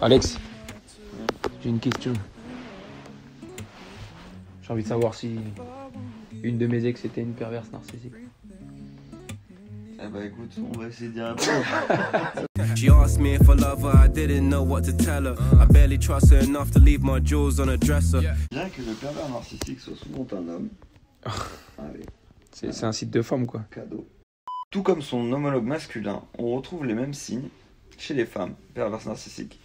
Alex, j'ai une question. J'ai envie de savoir si une de mes ex était une perverse narcissique. Eh bah écoute, on va essayer d'y répondre. She asked me if I love her, I didn't know what to tell her. I barely trust her enough to leave my jewels on a dresser. Bien que le pervers narcissique soit souvent un homme. C'est c'est un site de femmes, quoi. cadeau. Tout comme son homologue masculin, on retrouve les mêmes signes chez les femmes perverses narcissiques.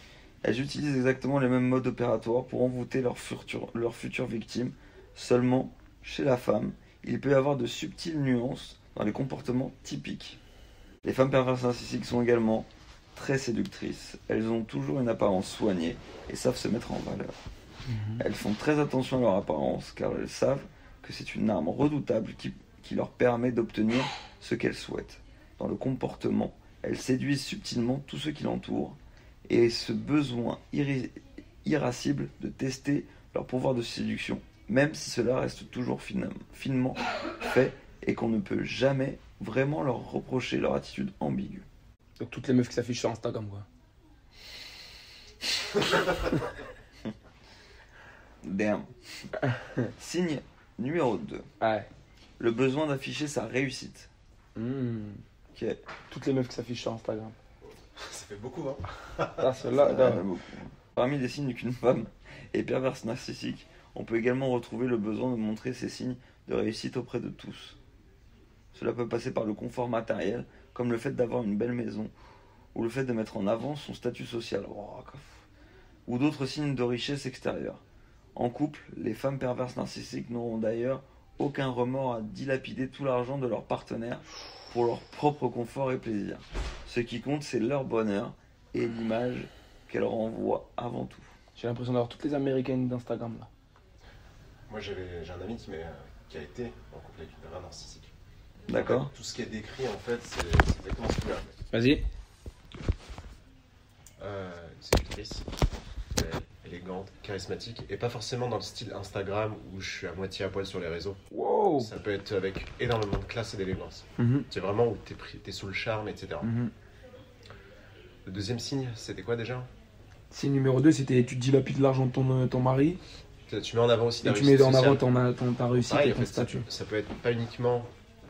Elles utilisent exactement les mêmes modes opératoires pour envoûter leurs futures leur future victimes. Seulement, chez la femme, il peut y avoir de subtiles nuances dans les comportements typiques. Les femmes perverses narcissiques sont également très séductrices. Elles ont toujours une apparence soignée et savent se mettre en valeur. Elles font très attention à leur apparence car elles savent que c'est une arme redoutable qui, qui leur permet d'obtenir ce qu'elles souhaitent. Dans le comportement, elles séduisent subtilement tous ceux qui l'entourent et ce besoin irascible de tester leur pouvoir de séduction, même si cela reste toujours finement, fait et qu'on ne peut jamais vraiment leur reprocher leur attitude ambiguë. Donc toutes les meufs qui s'affichent sur Instagram, quoi. Damn. Signe numéro 2. Ouais. Le besoin d'afficher sa réussite. Ok. Toutes les meufs qui s'affichent sur Instagram. Ça fait beaucoup, hein Ah, là. Parmi les signes qu'une femme est perverse narcissique, on peut également retrouver le besoin de montrer ses signes de réussite auprès de tous. Cela peut passer par le confort matériel, comme le fait d'avoir une belle maison, ou le fait de mettre en avant son statut social, Oh, ou d'autres signes de richesse extérieure. En couple, les femmes perverses narcissiques n'auront d'ailleurs aucun remords à dilapider tout l'argent de leur partenaire pour leur propre confort et plaisir. Ce qui compte, c'est leur bonheur et l'image qu'elles renvoient avant tout. J'ai l'impression d'avoir toutes les américaines d'Instagram, là. Moi, j'avais- j'ai un ami qui, qui a été en couple avec une narcissique. D'accord En fait, Tout ce qui est décrit, en fait, c'est c'est exactement ce qu'il a. Vas-y. Euh, une séductrice, belle, élégante, charismatique, et pas forcément dans le style Instagram où je suis à moitié à poil sur les réseaux. Wow. Ça peut être avec énormément de classe et d'élégance. Mhm. C'est vraiment où t'es t'es sous le charme, etc. Mhm. Le deuxième signe, c'était quoi déjà? Signe numéro 2, c'était tu dilapides l'argent de ton, euh, ton mari Tu mets en avant aussi et ta tu mets réussite en avant sociale. ton, ton- ta réussite Pareil, et ton fait, statut. ça peut être pas uniquement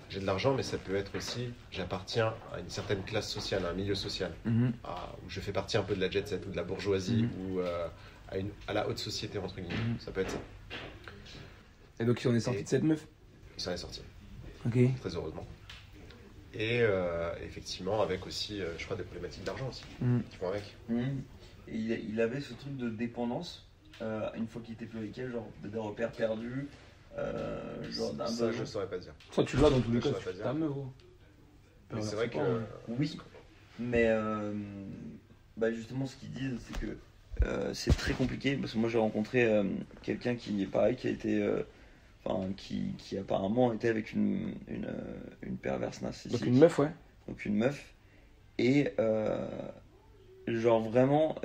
j'ai de l'argent, mais ça peut être aussi j'appartiens à une certaine classe sociale, à un milieu social, Mhm. à- où je fais partie un peu de la jet set ou de la bourgeoisie Mhm. ou euh, à, une, à la haute société, entre guillemets. Mhm. Ça peut être ça. Et donc, on est sorti Et- de cette meuf Il s'en est sorti, Ok. très heureusement. Et euh, effectivement, avec aussi, euh, je crois, des problématiques d'argent aussi Mhm. qui vont avec. Et il, il avait ce truc de dépendance, euh, une fois qu'il était plus avec elle, genre des repères perdus, euh, genre d'un ça, je saurais pas dire. Ça, tu l'as dans tous les Je cas. saurais pas C'est dire. ta meuf. Mais c'est vrai que. euh, Oui, mais euh, bah justement, ce qu'ils disent, c'est que euh, c'est très compliqué parce que moi j'ai rencontré euh, quelqu'un qui est pareil, qui a été, euh, enfin, qui, qui apparemment était avec une, une, une perverse narcissique. Donc, une meuf, ouais. donc une meuf. Et genre vraiment,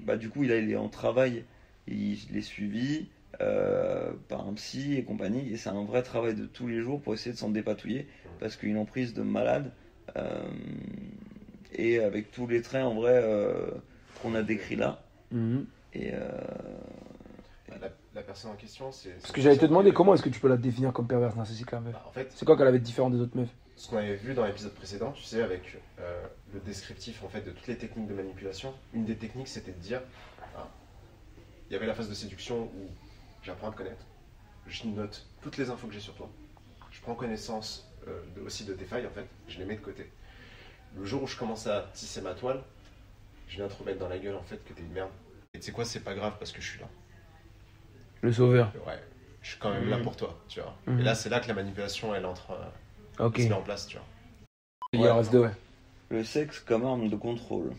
bah du coup il, a, il est en travail, il, il est suivi par un psy et compagnie, et c'est un vrai travail de tous les jours pour essayer de s'en dépatouiller, parce qu'une emprise de malade, et avec tous les traits en vrai qu'on a décrits là. Mhm. Et euh, bah, la, la personne en question, c'est. Parce que j'allais te demander comment est-ce que tu peux la définir comme perverse narcissique, la meuf Bah, en fait, C'est quoi qu'elle avait de différent des autres meufs ce qu'on avait vu dans l'épisode précédent, tu sais, avec euh, le descriptif en fait de toutes les techniques de manipulation, une des techniques c'était de dire, ah, il y avait la phase de séduction où j'apprends à te connaître, je note toutes les infos que j'ai sur toi, je prends connaissance euh, de- aussi de tes failles en fait, je les mets de côté. Le jour où je commence à tisser ma toile, je viens te remettre dans la gueule en fait que t'es une merde. Et tu sais quoi, c'est pas grave parce que je suis là. Le sauveur. Ouais, je suis quand même là Mhm. pour toi, tu vois. Mhm. Et là, c'est là que la manipulation elle entre, euh, Ok. elle se met en place, tu vois. Il en reste deux, ouais. Le sexe comme arme de contrôle.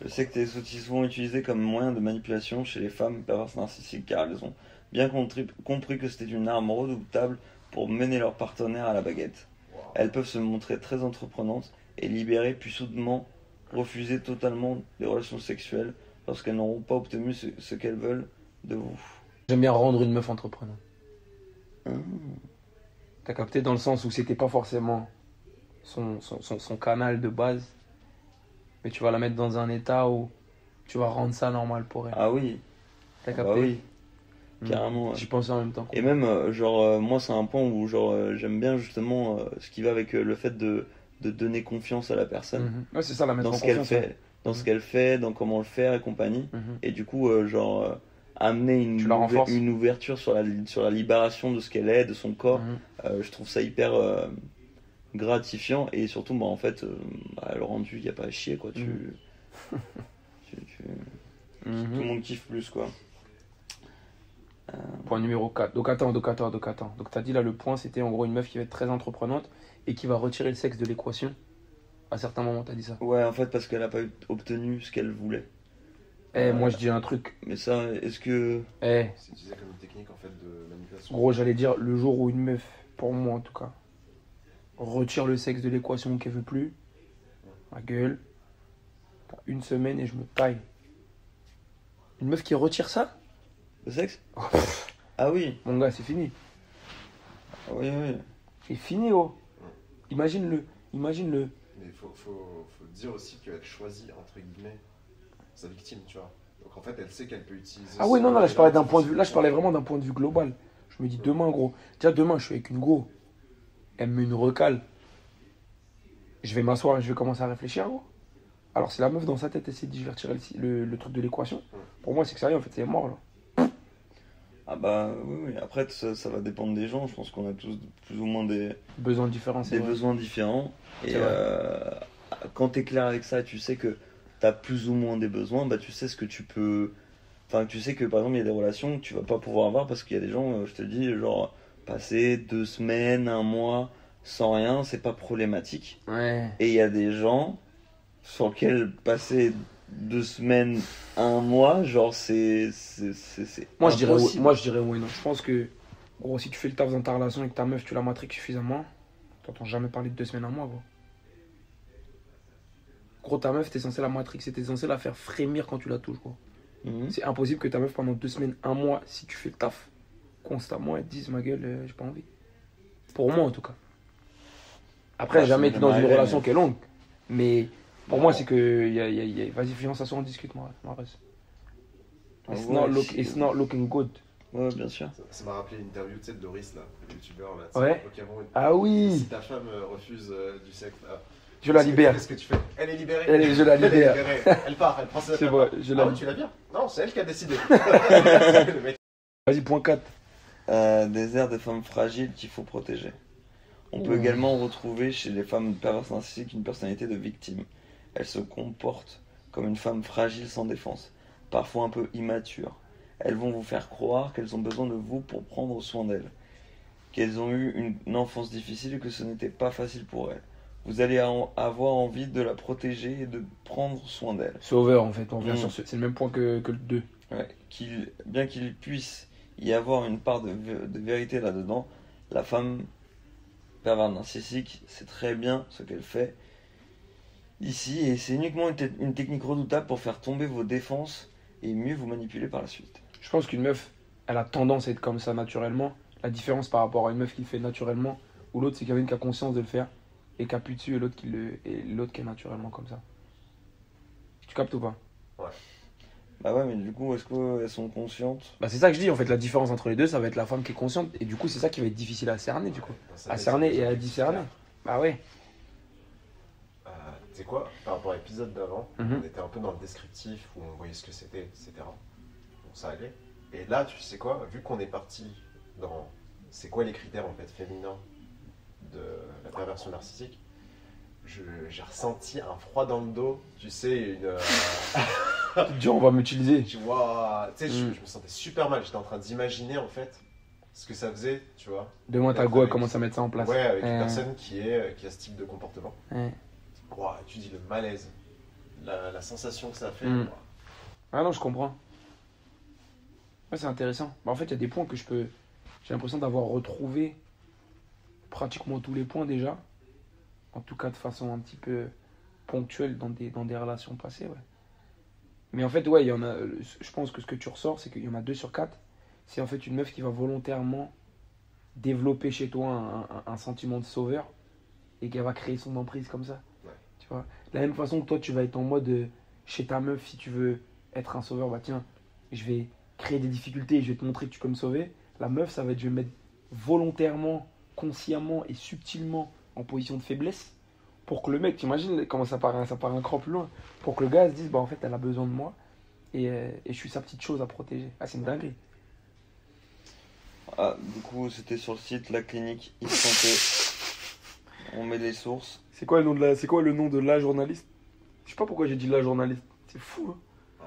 Le sexe est aussi souvent utilisé comme moyen de manipulation chez les femmes perverses narcissiques car elles ont bien compris que c'était une arme redoutable pour mener leur partenaire à la baguette. Elles peuvent se montrer très entreprenantes et libérées puis soudainement refuser totalement les relations sexuelles lorsqu'elles n'auront pas obtenu ce, ce qu'elles veulent de vous. J'aime bien rendre une meuf entreprenante. Ah. T'as capté dans le sens où c'était pas forcément son, son, son, son canal de base. mais tu vas la mettre dans un état où tu vas rendre ça normal pour elle. Ah oui, T'as bah capté oui, Mm. carrément. ouais. J'y pensais en même temps. Et même, euh, genre, euh, moi, c'est un point où, genre, euh, j'aime bien justement euh, ce qui va avec le fait de, de donner confiance à la personne Mhm. Ouais, c'est ça, la mettre dans en ce qu'elle fait, ouais. dans ce Mhm. qu'elle fait, dans comment le faire et compagnie. Mhm. Et du coup, euh, genre, euh, amener une, ouver- ouverture sur la, sur la libération de ce qu'elle est, de son corps, euh, je trouve ça hyper gratifiant. Et surtout, bah, en fait, bah, le rendu, il n'y a pas à chier, quoi. Tu, tu- tu-. Tout le monde kiffe plus, quoi. Point numéro 4. Donc attends, donc attends, donc attends. Donc t'as dit là le point c'était en gros une meuf qui va être très entreprenante et qui va retirer le sexe de l'équation. À certains moments t'as dit ça. Ouais, en fait, parce qu'elle n'a pas obtenu ce qu'elle voulait. Eh Euh, moi je dis un truc. Mais ça, est-ce que. Eh C'est utilisé comme une technique en fait de manipulation. gros j'allais dire le jour où une meuf, pour moi en tout cas, retire le sexe de l'équation qu'elle veut plus, ma gueule, t'as une semaine et je me taille. Une meuf qui retire ça? Le sexe? Oh, Ah oui, Mon gars c'est fini. ah oui, oui. C'est fini oh. Imagine le. Imagine le. Mais il faut, faut, faut dire aussi qu'elle choisit entre guillemets sa victime, tu vois. Donc en fait, elle sait qu'elle peut utiliser. Ah oui, non, non, là je parlais d'un point de vue, là je parlais vraiment d'un point de vue global. Je me dis demain, gros. Déjà demain, je suis avec une go. Elle me met une recale. Je vais m'asseoir et je vais commencer à réfléchir, gros. Alors si la meuf dans sa tête essaie de retirer le, le- le truc de l'équation, pour moi c'est que ça y est, en fait, c'est mort là. Ah bah oui, oui. Après, ça, ça va dépendre des gens. Je pense qu'on a tous plus ou moins des, Besoin différent, c'est des vrai. besoins différents. Et euh, quand tu es clair avec ça, tu sais que tu as plus ou moins des besoins, bah tu sais ce que tu peux. Enfin, tu sais que par exemple, il y a des relations que tu vas pas pouvoir avoir parce qu'il y a des gens, euh, je te dis, genre, passer deux semaines, un mois sans rien, c'est pas problématique. Ouais. Et il y a des gens sur lesquels passer deux semaines, un mois, genre, c'est. c'est- c'est- c'est Moi je, dirais, impossible. moi je dirais oui, non. Je pense que, gros, si tu fais le taf dans ta relation avec ta meuf, tu la matriques suffisamment, t'entends jamais parler de deux semaines à mois, gros. Gros, ta meuf, t'es censé la matrixer, t'es censé la faire frémir quand tu la touches, gros. Mhm. C'est impossible que ta meuf pendant deux semaines, un mois, si tu fais le taf constamment, elle te dise ma gueule, euh, j'ai pas envie. Pour moi en tout cas. Après, j'ai jamais dans une relation mais- qui est longue. Mais pour moi, c'est que. y a- y a- y a- Vas-y, viens, on s'assoit, on discute, moi. It's, Ah ouais, not look, si- it's not looking good. Ouais, bien sûr. Ça- Ça m'a rappelé une interview de Doris, là, le youtubeur. Là, Ouais. Ah Si oui, ta femme euh, refuse euh, du sexe, là, je la libère. Qu'est-ce que tu fais? Elle est libérée. Elle est- je la Elle est libère. libérée. Elle part, elle prend sa C'est elle vrai, je Ah la ouais, tu la vires Non, c'est elle qui a décidé. Vas-y, point 4. Euh, des airs de femmes fragiles qu'il faut protéger. On peut également retrouver chez les femmes perverses narcissiques une personnalité de victime. Elles se comportent comme une femme fragile sans défense, parfois un peu immature. Elles vont vous faire croire qu'elles ont besoin de vous pour prendre soin d'elles, qu'elles ont eu une, enfance difficile et que ce n'était pas facile pour elles. Vous allez avoir envie de la protéger et de prendre soin d'elle. Sauveur, en fait, on revient Mm. sur ce. C'est le même point que, que le 2. Ouais, qu'il, bien qu'il puisse y avoir une part de vérité là-dedans, la femme pervers narcissique sait très bien ce qu'elle fait ici et c'est uniquement une, te- une technique redoutable pour faire tomber vos défenses et mieux vous manipuler par la suite. Je pense qu'une meuf, elle a tendance à être comme ça naturellement. La différence par rapport à une meuf qui le fait naturellement, ou l'autre, c'est qu'il y en a une qui a conscience de le faire et qui appuie dessus, et l'autre qui, le... et l'autre qui est naturellement comme ça. Tu captes ou pas? Bah ouais, mais du coup, est-ce qu'elles sont conscientes? Bah c'est ça que je dis, en fait, la différence entre les deux, ça va être la femme qui est consciente, et du coup, c'est ça qui va être difficile à cerner, du coup. À cerner et à discerner. clair. Bah ouais. Euh, sais quoi Par rapport à l'épisode d'avant, Mhm. on était un peu dans le descriptif où on voyait ce que c'était, etc. Bon, ça allait. Et là, tu sais quoi Vu qu'on est parti dans c'est quoi les critères en fait féminins de la perversion narcissique, j'ai ressenti un froid dans le dos. Tu sais, une. euh, Tu on va m'utiliser. tu vois, tu sais, je, Mm. je me sentais super mal. J'étais en train d'imaginer en fait ce que ça faisait, tu vois. Demain, ta go, elle commence à mettre ça en place. Ouais, avec une Euh, personne qui, est, qui a ce type de comportement. ouais. Ouah, tu dis le malaise, la, la sensation que ça fait. Mm. ouah. Ah non, je comprends. Ouais, c'est intéressant. Bah, en fait, il y a des points que je peux. J'ai l'impression d'avoir retrouvé pratiquement tous les points déjà. En tout cas, de façon un petit peu ponctuelle dans des, dans des relations passées, ouais. Mais en fait, ouais, il y en a. Je pense que ce que tu ressors, c'est qu'il y en a deux sur quatre. C'est en fait une meuf qui va volontairement développer chez toi un, un- un sentiment de sauveur et qu'elle va créer son emprise comme ça. De la même façon que toi, tu vas être en mode euh, chez ta meuf, si tu veux être un sauveur, bah tiens, je vais créer des difficultés et je vais te montrer que tu peux me sauver. La meuf, ça va être je vais me mettre volontairement, consciemment et subtilement en position de faiblesse pour que le mec, t'imagines comment ça part, ça part un cran plus loin, pour que le gars se dise, bah en fait, elle a besoin de moi et, euh, et je suis sa petite chose à protéger. Ah, c'est une dinguerie. Ah, du coup, c'était sur le site La Clinique. On met les sources. C'est quoi le nom de la, c'est quoi le nom de la journaliste? Je sais pas pourquoi j'ai dit la journaliste. C'est fou. Hein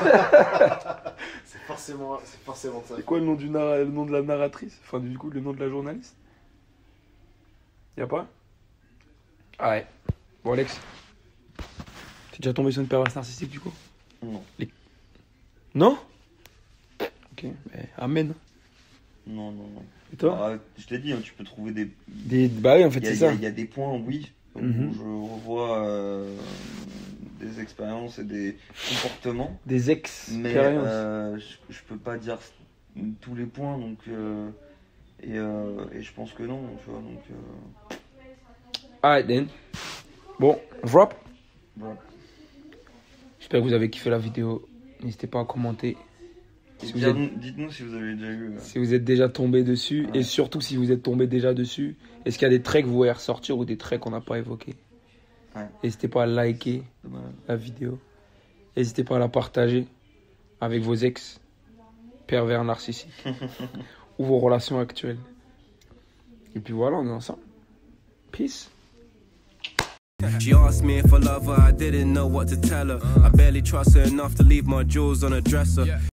C'est forcément, c'est forcément ça. c'est quoi le nom du le nom de la narratrice? Enfin, du coup, le nom de la journaliste? Y a pas? Ah ouais. Bon, Alex. T'es déjà tombé sur une perverse narcissique du coup? Non, Non? Ok, mais amen. Non, non, non. Et toi Ah, je t'ai dit, hein, tu peux trouver des. Des... Bah oui, en fait, Il y, a- c'est ça. il y a des points, oui, où Mhm. je revois euh, des expériences et des comportements. Des Mais expériences. euh, je, je peux pas dire tous les points, donc. euh, et, et je pense que non, tu vois, donc. euh, Alright then. Bon, wrap. J'espère que vous avez kiffé la vidéo. N'hésitez pas à commenter Si vous dites-nous dites-nous si vous avez déjà eu. euh, si vous êtes déjà tombé dessus Ouais. et surtout si vous êtes tombé déjà dessus. Est-ce qu'il y a des traits que vous voulez ressortir ou des traits qu'on n'a pas évoqués Ouais. N'hésitez pas à liker la vidéo. N'hésitez pas à la partager avec vos ex pervers narcissiques ou vos relations actuelles. Et puis voilà, on est ensemble. Peace. She asked me if I love her, I didn't know what to tell her. I barely trust her enough to leave my jewels on a dresser.